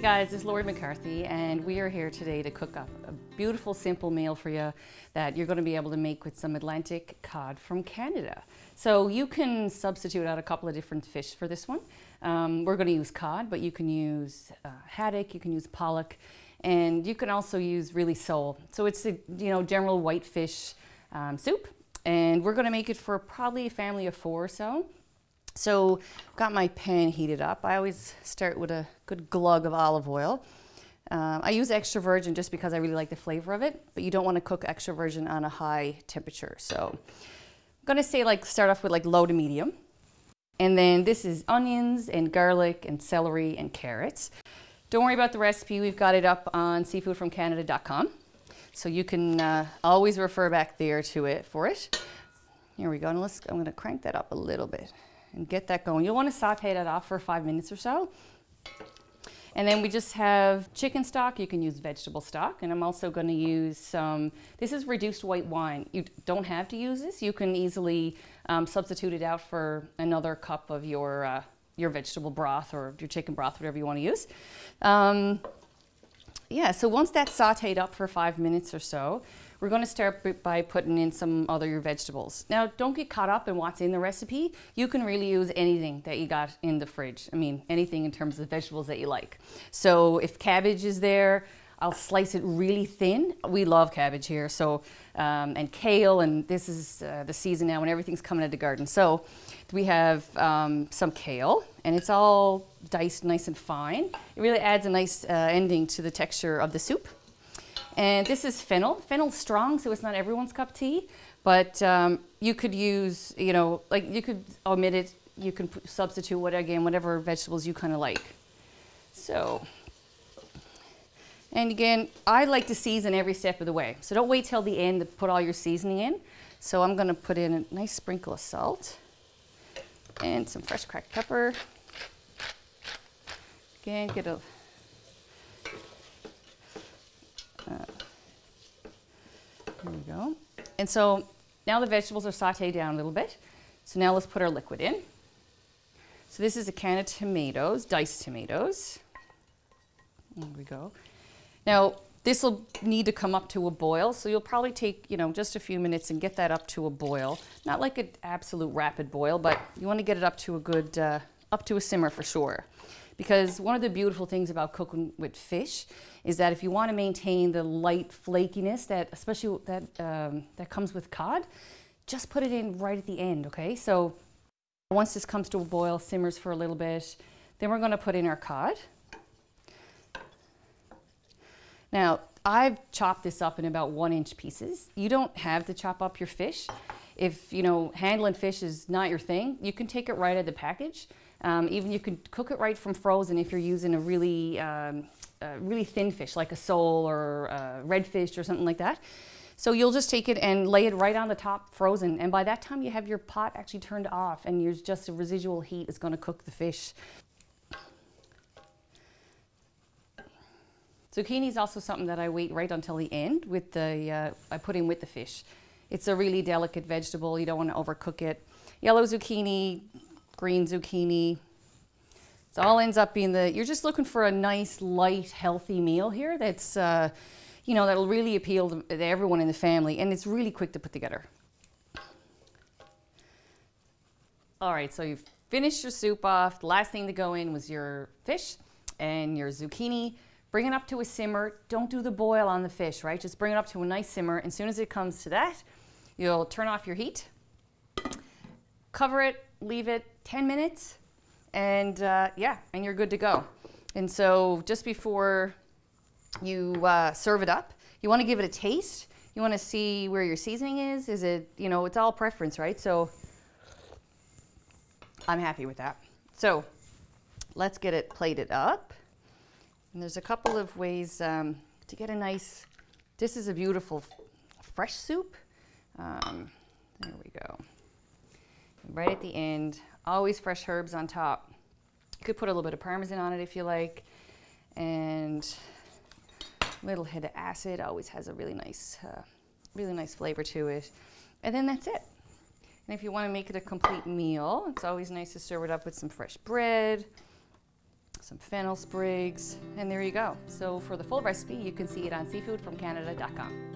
Hey guys, it's Lori McCarthy and we are here today to cook up a beautiful simple meal for you that you're going to be able to make with some Atlantic cod from Canada. So you can substitute out a couple of different fish for this one. Um, we're going to use cod, but you can use uh, haddock, you can use pollock, and you can also use really sole. So it's a you know general white fish um, soup and we're going to make it for probably a family of four or so. So got my pan heated up. I always start with a good glug of olive oil. Um, I use extra virgin just because I really like the flavor of it, but you don't want to cook extra virgin on a high temperature. So I'm gonna say like start off with like low to medium. And then this is onions and garlic and celery and carrots. Don't worry about the recipe. We've got it up on seafoodfromcanada.com. So you can uh, always refer back there to it for it. Here we go. And let's, I'm gonna crank that up a little bit and get that going. You'll want to saute that off for five minutes or so. And then we just have chicken stock. You can use vegetable stock. And I'm also going to use some, this is reduced white wine. You don't have to use this. You can easily um, substitute it out for another cup of your, uh, your vegetable broth or your chicken broth, whatever you want to use. Um, yeah, so once that's sauteed up for five minutes or so, we're going to start by putting in some other vegetables. Now, don't get caught up in what's in the recipe. You can really use anything that you got in the fridge. I mean, anything in terms of vegetables that you like. So if cabbage is there, I'll slice it really thin. We love cabbage here, so um, and kale, and this is uh, the season now when everything's coming out of the garden. So we have um, some kale, and it's all diced nice and fine. It really adds a nice uh, ending to the texture of the soup. And this is fennel. Fennel's strong, so it's not everyone's cup of tea, but um, you could use, you know, like you could omit it, you can substitute what again, whatever vegetables you kind of like. So, and again, I like to season every step of the way. So don't wait till the end to put all your seasoning in. So I'm gonna put in a nice sprinkle of salt and some fresh cracked pepper. Again, get a uh, there go. And so now the vegetables are sauteed down a little bit. So now let's put our liquid in. So this is a can of tomatoes, diced tomatoes. There we go. Now this will need to come up to a boil, so you'll probably take, you know, just a few minutes and get that up to a boil. Not like an absolute rapid boil, but you want to get it up to a good, uh, up to a simmer for sure. Because one of the beautiful things about cooking with fish is that if you want to maintain the light flakiness that, especially that, um, that comes with cod, just put it in right at the end, okay? So once this comes to a boil, simmers for a little bit, then we're going to put in our cod. Now, I've chopped this up in about one inch pieces. You don't have to chop up your fish. If, you know, handling fish is not your thing, you can take it right out of the package. Um, even you can cook it right from frozen if you're using a really, um, really thin fish like a sole or a redfish or something like that. So you'll just take it and lay it right on the top frozen. And by that time you have your pot actually turned off and you're just a residual heat is going to cook the fish. Zucchini is also something that I wait right until the end with the, uh, I put in with the fish. It's a really delicate vegetable. You don't want to overcook it. Yellow zucchini, green zucchini. It all ends up being the, you're just looking for a nice, light, healthy meal here that's, uh, you know, that'll really appeal to, to everyone in the family and it's really quick to put together. All right, so you've finished your soup off. The last thing to go in was your fish and your zucchini. Bring it up to a simmer. Don't do the boil on the fish, right? Just bring it up to a nice simmer. And as soon as it comes to that, you'll turn off your heat, cover it, leave it 10 minutes, and uh, yeah, and you're good to go. And so just before you uh, serve it up, you want to give it a taste. You want to see where your seasoning is. Is it, you know, it's all preference, right? So I'm happy with that. So let's get it plated up. And there's a couple of ways um, to get a nice, this is a beautiful fresh soup. Um, right at the end. Always fresh herbs on top. You could put a little bit of parmesan on it if you like. And a little hit of acid always has a really nice, uh, really nice flavor to it. And then that's it. And if you want to make it a complete meal, it's always nice to serve it up with some fresh bread, some fennel sprigs, and there you go. So for the full recipe, you can see it on seafoodfromcanada.com.